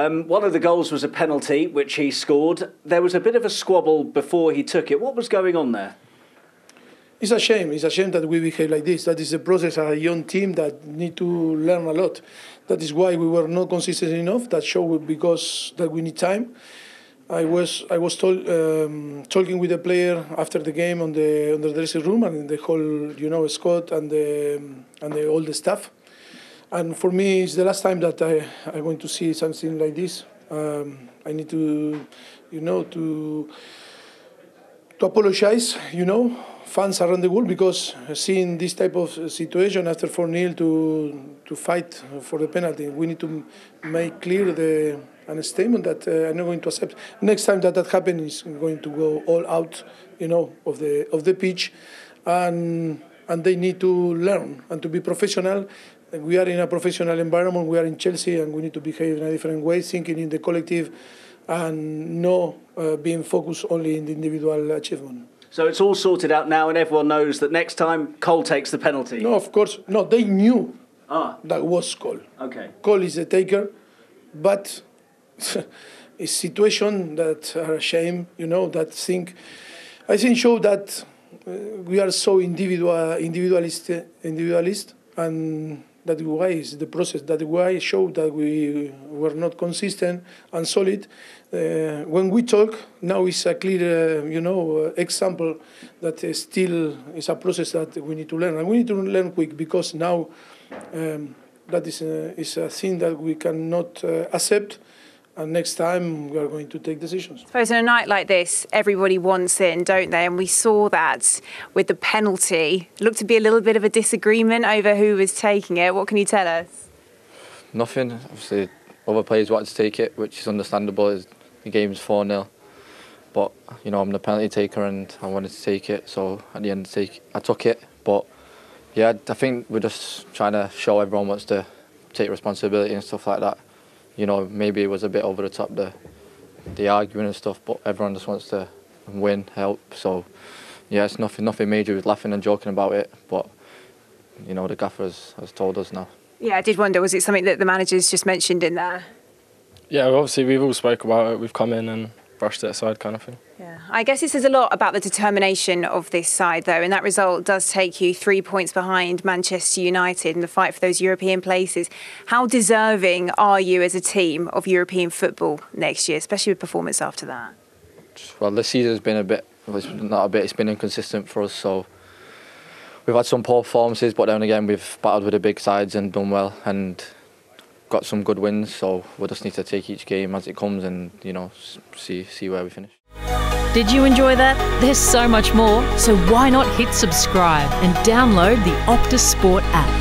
Um, one of the goals was a penalty, which he scored. There was a bit of a squabble before he took it. What was going on there? It's a shame. It's a shame that we behave like this. That is a process of a young team that need to learn a lot. That is why we were not consistent enough. That show because that we need time. I was I was um, talking with the player after the game on the on the dressing room and the whole you know Scott and the and the, all the staff. And for me, it's the last time that I I'm going to see something like this. Um, I need to, you know, to to apologize, you know, fans around the world because seeing this type of situation after 4 0 to, to fight for the penalty, we need to make clear the a statement that uh, I'm not going to accept. Next time that that happens, is going to go all out, you know, of the of the pitch, and and they need to learn and to be professional. We are in a professional environment. We are in Chelsea, and we need to behave in a different way, thinking in the collective, and not uh, being focused only in the individual achievement. So it's all sorted out now, and everyone knows that next time Cole takes the penalty. No, of course, no. They knew ah. that was Cole. Okay. Cole is the taker, but a situation that are a shame. You know that think. I think show that uh, we are so individual, individualist, individualist, and that why is the process. That why show that we were not consistent and solid. Uh, when we talk now, is a clear, uh, you know, uh, example that still is a process that we need to learn, and we need to learn quick because now um, that is a, is a thing that we cannot uh, accept. And next time we are going to take decisions. I suppose in a night like this, everybody wants in, don't they? And we saw that with the penalty. It looked to be a little bit of a disagreement over who was taking it. What can you tell us? Nothing. Obviously, other players wanted to take it, which is understandable. The game's 4 0. But, you know, I'm the penalty taker and I wanted to take it. So at the end, take, I took it. But, yeah, I think we're just trying to show everyone wants to take responsibility and stuff like that you know, maybe it was a bit over the top, the the arguing and stuff, but everyone just wants to win, help. So, yeah, it's nothing nothing major. We're laughing and joking about it, but, you know, the gaffer has, has told us now. Yeah, I did wonder, was it something that the managers just mentioned in there? Yeah, obviously we've all spoke about it. We've come in and brushed it aside kind of thing. Yeah, I guess it says a lot about the determination of this side, though, and that result does take you three points behind Manchester United in the fight for those European places. How deserving are you as a team of European football next year, especially with performance after that? Well, this season has been a bit, well, not a bit, it's been inconsistent for us, so we've had some poor performances, but then again, we've battled with the big sides and done well, and got some good wins, so we'll just need to take each game as it comes and you know see see where we finish. Did you enjoy that? There's so much more, so why not hit subscribe and download the Optus Sport app.